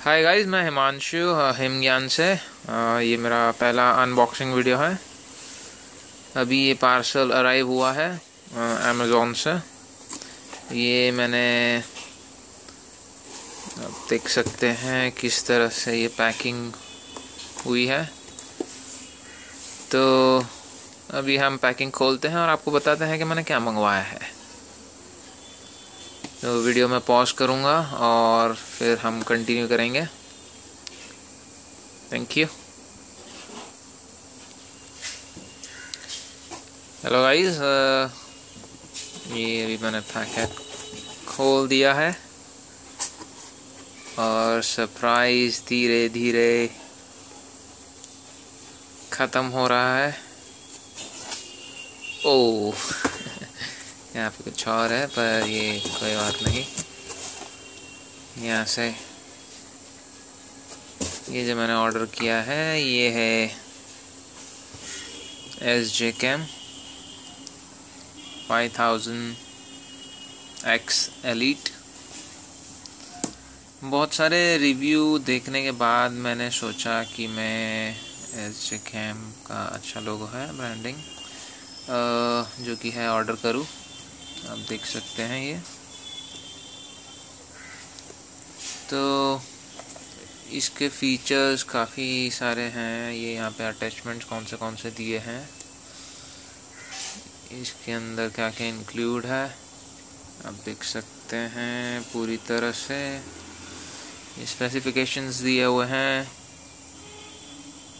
Hi guys मैं हिमांशु हिमज्ञान से। ये मेरा पहला अनबॉक्सिंग वीडियो है। अभी ये पार्सल अराइव हुआ है अमेज़ोन से। ये मैंने आप देख सकते हैं किस तरह से ये पैकिंग हुई है। तो अभी हम पैकिंग खोलते हैं और आपको बताते हैं कि मैंने क्या मंगवाया है। तो वीडियो में पॉज करूँगा और फिर हम कंटिन्यू करेंगे। थैंक यू हेलो गाइस ये अभी मैंने पैकेट खोल दिया है और सरप्राइज़ धीरे धीरे ख़त्म हो रहा है। ओह यहाँ पे कुछ और है, पर ये कोई बात नहीं। यहाँ से ये जो मैंने ऑर्डर किया है, ये है S J cam five thousand X elite बहुत सारे रिव्यू देखने के बाद मैंने सोचा कि मैं एस जे कैम का अच्छा लोगो है ब्रांडिंग जो कि है ऑर्डर करूँ। आप देख सकते हैं ये। तो इसके फीचर्स काफ़ी सारे हैं। ये यहाँ पे अटैचमेंट्स कौन से कौन से दिए हैं। इसके अंदर क्या क्या इंक्लूड है। आप देख सकते हैं पूरी तरह से। स्पेसिफिकेशंस दिए हुए हैं।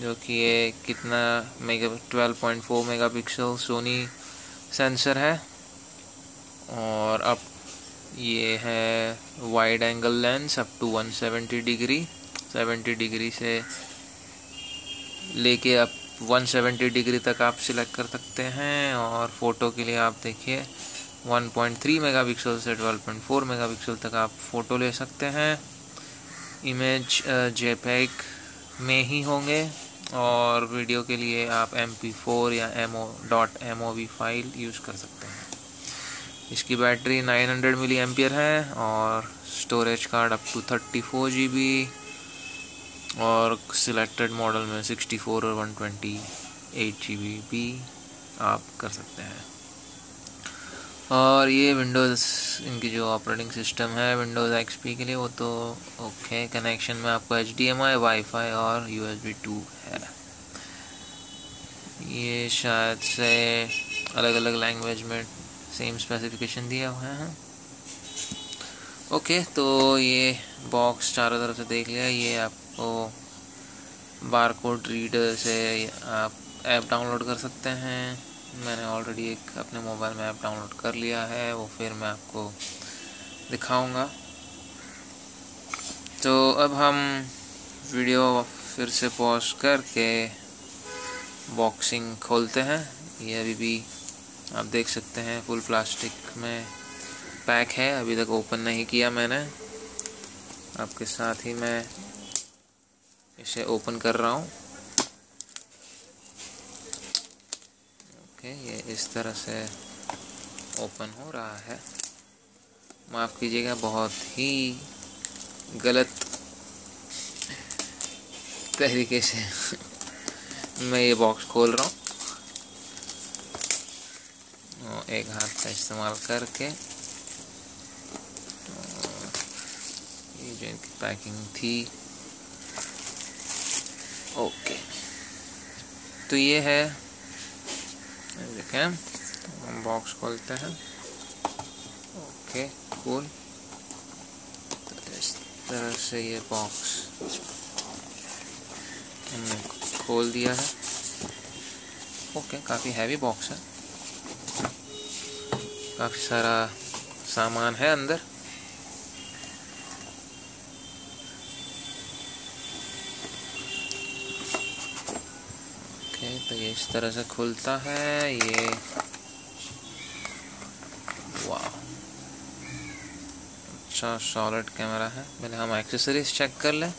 जो कि ये कितना mega twelve point 12.4 megapixel Sony sensor है। और अब ये है wide angle lens up to 170 degree 70 degree से लेके अब 170 डिग्री तक आप सिलेक्ट कर सकते हैं और फ़ोटो के लिए आप देखिए 1.3 मेगापिक्सल से 12.4 मेगापिक्सल तक आप फ़ोटो ले सकते हैं। इमेज जेपैक में ही होंगे और वीडियो के लिए आप एम पी फोर या M O dot M O V file use कर सकते हैं। इसकी बैटरी 900 हंड्रेड मिली एम्पियर है और storage card up to thirty four G B और सिलेक्टेड मॉडल में 64 और 128 जी बी भी आप कर सकते हैं। और ये विंडोज़ इनकी जो ऑपरेटिंग सिस्टम है विंडोज़ एक्सपी के लिए वो तो ओके कनेक्शन में आपको H D M I wifi और यू एस बी टू है। ये शायद से अलग अलग लैंग्वेज में सेम स्पेसिफिकेशन दिया हुआ है। ओके तो ये बॉक्स चारों तरफ़ से देख लिया। ये आपको बार कोड रीडर से आप ऐप डाउनलोड कर सकते हैं। मैंने ऑलरेडी एक अपने मोबाइल में ऐप डाउनलोड कर लिया है। वो फिर मैं आपको दिखाऊँगा। तो अब हम वीडियो फिर से पॉज करके बॉक्सिंग खोलते हैं। ये अभी भी आप देख सकते हैं फुल प्लास्टिक में पैक है। अभी तक ओपन नहीं किया मैंने। आपके साथ ही मैं इसे ओपन कर रहा हूँ। ओके ये इस तरह से ओपन हो रहा है। माफ़ कीजिएगा, बहुत ही गलत तरीके से मैं ये बॉक्स खोल रहा हूँ। एक हाथ का इस्तेमाल करके ये जो इनकी पैकिंग थी, ओके। तो ये है देखें, हम बॉक्स खोलते हैं। Okay, cool. तो इस तरह से ये बॉक्स हमने खोल दिया है। ओके, काफ़ी हैवी बॉक्स है। काफ़ी सारा सामान है अंदर। ओके तो ये इस तरह से खुलता है, ये। अच्छा सॉलिड कैमरा है। पहले हम एक्सेसरीज चेक कर लें।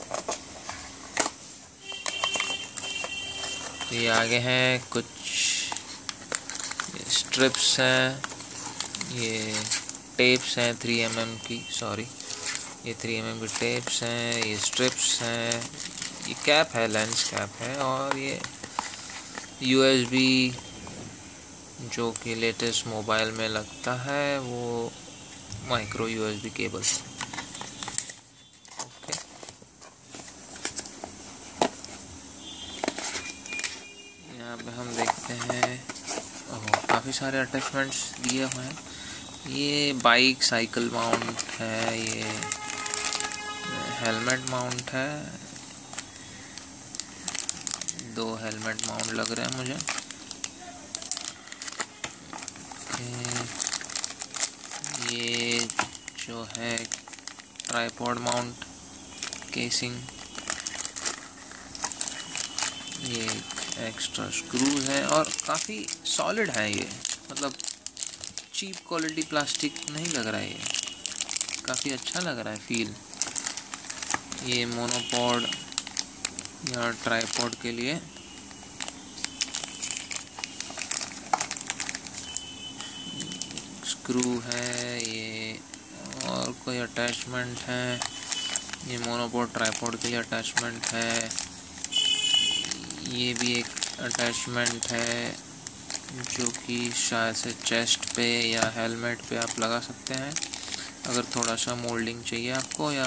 ये आगे हैं कुछ स्ट्रिप्स हैं। ये टेप्स हैं थ्री एम एम की सॉरी ये थ्री एम एम की टेप्स हैं, ये स्ट्रिप्स हैं. ये कैप है लेंस कैप है और ये यू एस बी जो कि लेटेस्ट मोबाइल में लगता है, वो micro U S B cable okay यहाँ पे हम देखते हैं काफ़ी सारे अटैचमेंट्स दिए हुए हैं. ये बाइक साइकिल माउंट है, ये हेलमेट माउंट है। दो हेलमेट माउंट लग रहे हैं मुझे। ये जो है ट्राईपॉड माउंट केसिंग ये एक्स्ट्रा स्क्रू है और काफ़ी सॉलिड है ये। मतलब चीप क्वालिटी प्लास्टिक नहीं लग रहा है ये। काफ़ी अच्छा लग रहा है फील ये मोनोपॉड या ट्राईपॉड के लिए। स्क्रू है ये, और कोई अटैचमेंट है। ये मोनोपोड ट्राईपोड के लिए अटैचमेंट है। ये भी एक अटैचमेंट है। जो कि शायद से चेस्ट पे या हेलमेट पे आप लगा सकते हैं। अगर थोड़ा सा मोल्डिंग चाहिए आपको या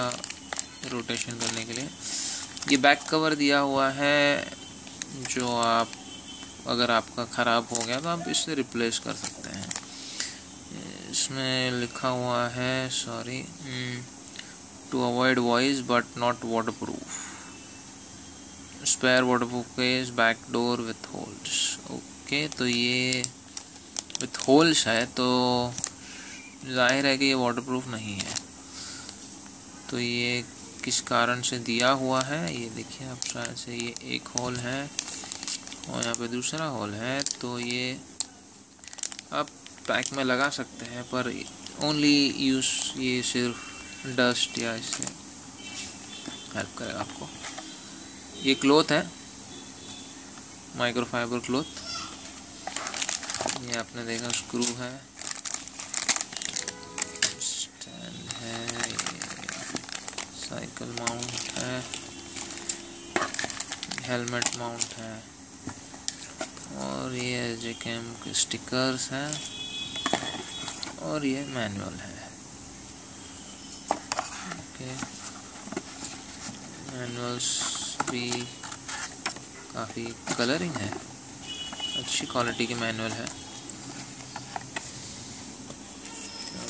रोटेशन करने के लिए। ये बैक कवर दिया हुआ है, जो आप, अगर आपका ख़राब हो गया तो आप इसे रिप्लेस कर सकते हैं। इसमें लिखा हुआ है sorry to avoid voice but not waterproof spare waterproof case back door with holds okay तो ये विथ होल्स है तो ज़ाहिर है कि ये वाटरप्रूफ नहीं है। तो ये किस कारण से दिया हुआ है, ये देखिए आप शायद से ये एक होल है और यहाँ पे दूसरा होल है तो ये आप पैक में लगा सकते हैं, पर ओनली यूज़ ये सिर्फ़ डस्ट या इससे हेल्प करेगा आपको। ये क्लोथ है माइक्रोफाइबर क्लोथ ये आपने देखा स्क्रू है। स्टैंड है साइकिल माउंट है हेलमेट माउंट है, और ये जे कैम के स्टिकर्स हैं, और ये मैनुअल है। ओके मैनुअल्स भी काफ़ी कलरिंग है, अच्छी क्वालिटी के मैनुअल है।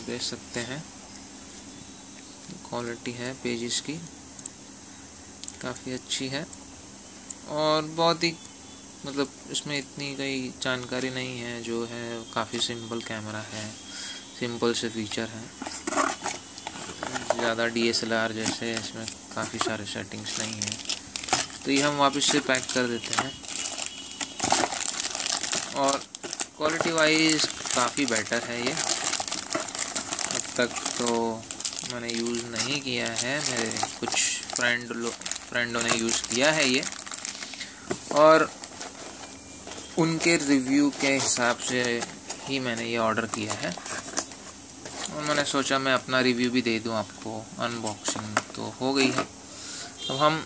देख सकते हैं। क्वालिटी है पेजेस की। काफ़ी अच्छी है। और बहुत ही मतलब इसमें इतनी कई जानकारी नहीं है जो है, काफ़ी सिंपल कैमरा है। सिंपल से फीचर है। ज़्यादा डीएसएलआर जैसे इसमें काफ़ी सारे सेटिंग्स नहीं हैं। तो ये हम वापस से पैक कर देते हैं। और क्वालिटी वाइज काफ़ी बेटर है ये। तक तो मैंने यूज़ नहीं किया है। मेरे कुछ फ्रेंड लो फ्रेंडों ने यूज़ किया है ये। और उनके रिव्यू के हिसाब से ही मैंने ये ऑर्डर किया है। और मैंने सोचा मैं अपना रिव्यू भी दे दूँ आपको। अनबॉक्सिंग तो हो गई है। अब हम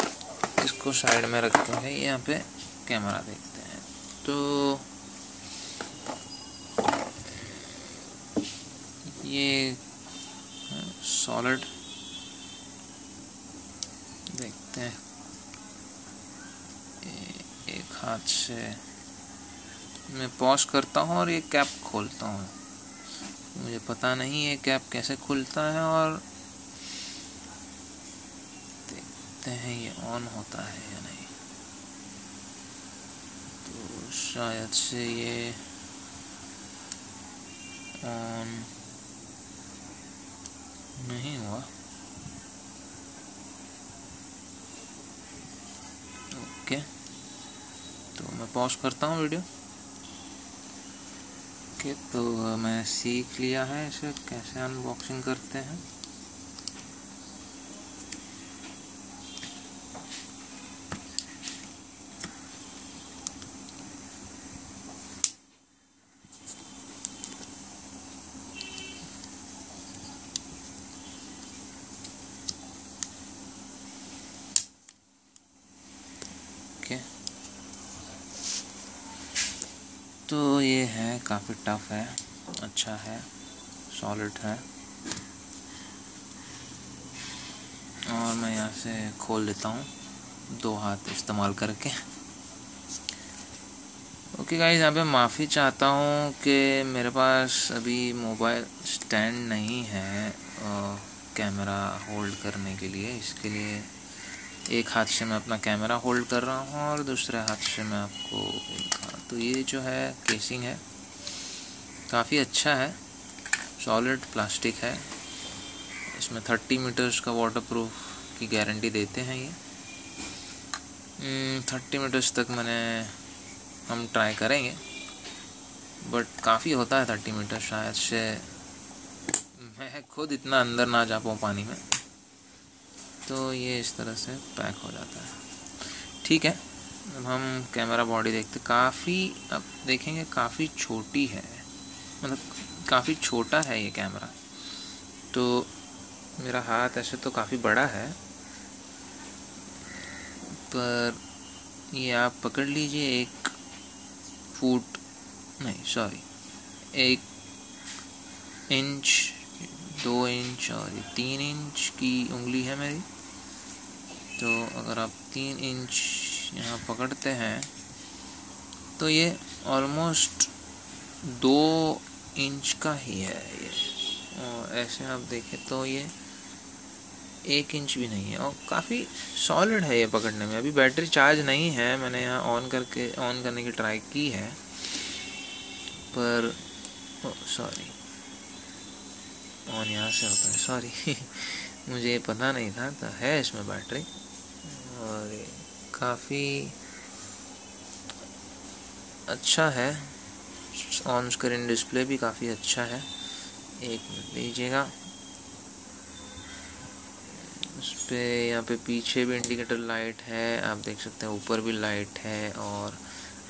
इसको साइड में रखते हैं। यहाँ पे कैमरा देखते हैं। तो ये सॉलिड देखते हैं। एक हाथ से मैं पॉज करता हूँ और ये कैप खोलता हूँ। मुझे पता नहीं ये कैप कैसे खुलता है और देखते हैं ये ऑन होता है या नहीं। तो शायद से ये ऑन नहीं हुआ। ओके। तो मैं पॉज करता हूँ वीडियो ओके तो मैं सीख लिया है इसे। कैसे अनबॉक्सिंग करते हैं? देखिए तो ये है, काफ़ी टफ है अच्छा है सॉलिड है। और मैं यहाँ से खोल लेता हूँ, दो हाथ इस्तेमाल करके। ओके गाइस यहाँ पे माफ़ी चाहता हूँ कि मेरे पास अभी मोबाइल स्टैंड नहीं है कैमरा होल्ड करने के लिए। इसके लिए एक हाथ से मैं अपना कैमरा होल्ड कर रहा हूँ और दूसरे हाथ से मैं आपको तो ये जो है केसिंग है काफ़ी अच्छा है। सॉलिड प्लास्टिक है। इसमें थर्टी मीटर्स का वाटर प्रूफ की गारंटी देते हैं ये। थर्टी hmm, मीटर्स तक मैंने हम ट्राई करेंगे। बट काफ़ी होता है थर्टी मीटर शायद से मैं खुद इतना अंदर ना जा पाऊँ पानी में। तो ये इस तरह से पैक हो जाता है। ठीक है, अब हम कैमरा बॉडी देखते काफ़ी, अब देखेंगे काफ़ी छोटी है। मतलब काफ़ी छोटा है ये कैमरा। तो मेरा हाथ ऐसे तो काफ़ी बड़ा है, पर ये आप पकड़ लीजिए एक फुट, नहीं सॉरी एक इंच, दो इंच और तीन इंच की उंगली है मेरी। तो अगर आप तीन इंच यहाँ पकड़ते हैं तो ये ऑलमोस्ट दो इंच का ही है ये। और ऐसे आप देखें तो ये एक इंच भी नहीं है। और काफ़ी सॉलिड है ये पकड़ने में। अभी बैटरी चार्ज नहीं है। मैंने यहाँ ऑन करके ऑन करने की ट्राई की है। पर सॉरी ऑन यहाँ से होता है। सॉरी मुझे पता नहीं था तो है इसमें बैटरी। और काफ़ी अच्छा है। ऑन स्क्रीन डिस्प्ले भी काफ़ी अच्छा है। एक लीजिएगा उस पर यहाँ पे पीछे भी इंडिकेटर लाइट है। आप देख सकते हैं, ऊपर भी लाइट है और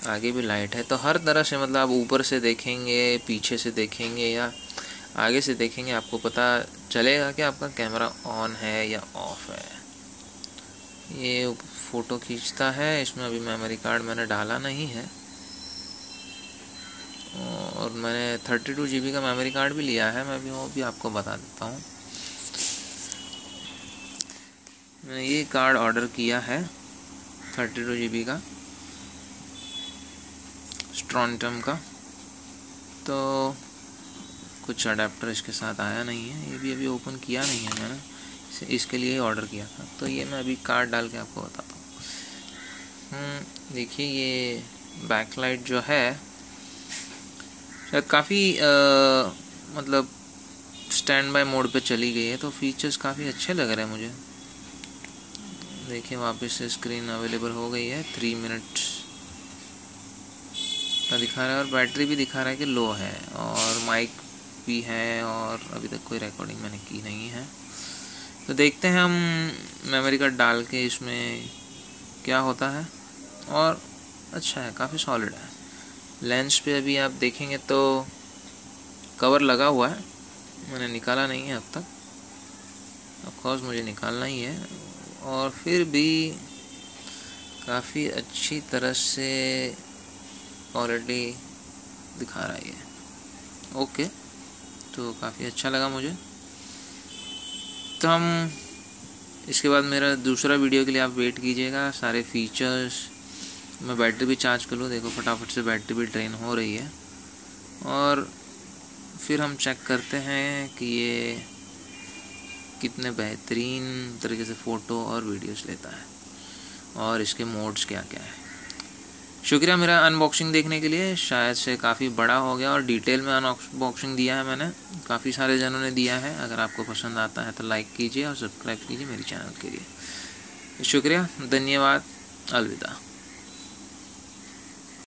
आगे भी लाइट है। तो हर तरह से मतलब आप ऊपर से देखेंगे, पीछे से देखेंगे या आगे से देखेंगे, आपको पता चलेगा कि आपका कैमरा ऑन है या ऑफ़ है। ये फ़ोटो खींचता है, इसमें अभी मेमोरी कार्ड मैंने डाला नहीं है। और मैंने थर्टी टू जी का मेमोरी कार्ड भी लिया है, मैं भी वो भी आपको बता देता हूँ। मैंने ये कार्ड ऑर्डर किया है थर्टी टू जी का स्ट्रॉन्टम का। तो कुछ अडेप्टर इसके साथ आया नहीं है, ये भी अभी ओपन किया नहीं है मैंने। इसके लिए ऑर्डर किया था। तो ये मैं अभी कार्ड डाल के आपको बताता हूँ। हम्म, देखिए ये बैकलाइट जो है शायद काफ़ी मतलब स्टैंड बाय मोड पे चली गई है तो फीचर्स काफ़ी अच्छे लग रहे हैं मुझे। देखिए वापस से स्क्रीन अवेलेबल हो गई है थ्री मिनट का दिखा रहा है और बैटरी भी दिखा रहा है कि लो है और माइक भी है और अभी तक कोई रिकॉर्डिंग मैंने की नहीं है। तो देखते हैं हम मेमोरी कार्ड डाल के इसमें क्या होता है। और अच्छा है, काफ़ी सॉलिड है। लेंस पे अभी आप देखेंगे तो कवर लगा हुआ है। मैंने निकाला नहीं है अब तक। ऑफकोर्स मुझे निकालना ही है। और फिर भी काफ़ी अच्छी तरह से क्वालिटी दिखा रहा है ओके तो काफ़ी अच्छा लगा मुझे। तो हम इसके बाद मेरा दूसरा वीडियो के लिए आप वेट कीजिएगा। सारे फीचर्स मैं बैटरी भी चार्ज कर लूँ। देखो, फटाफट से बैटरी भी ड्रेन हो रही है। और फिर हम चेक करते हैं कि ये कितने बेहतरीन तरीके से फ़ोटो और वीडियोस लेता है। और इसके मोड्स क्या क्या है। शुक्रिया मेरा अनबॉक्सिंग देखने के लिए। शायद से काफ़ी बड़ा हो गया और डिटेल में अनबॉक्सिंग दिया है मैंने। काफ़ी सारे जनों ने दिया है। अगर आपको पसंद आता है तो लाइक कीजिए और सब्सक्राइब कीजिए मेरे चैनल के लिए। शुक्रिया, धन्यवाद, अलविदा।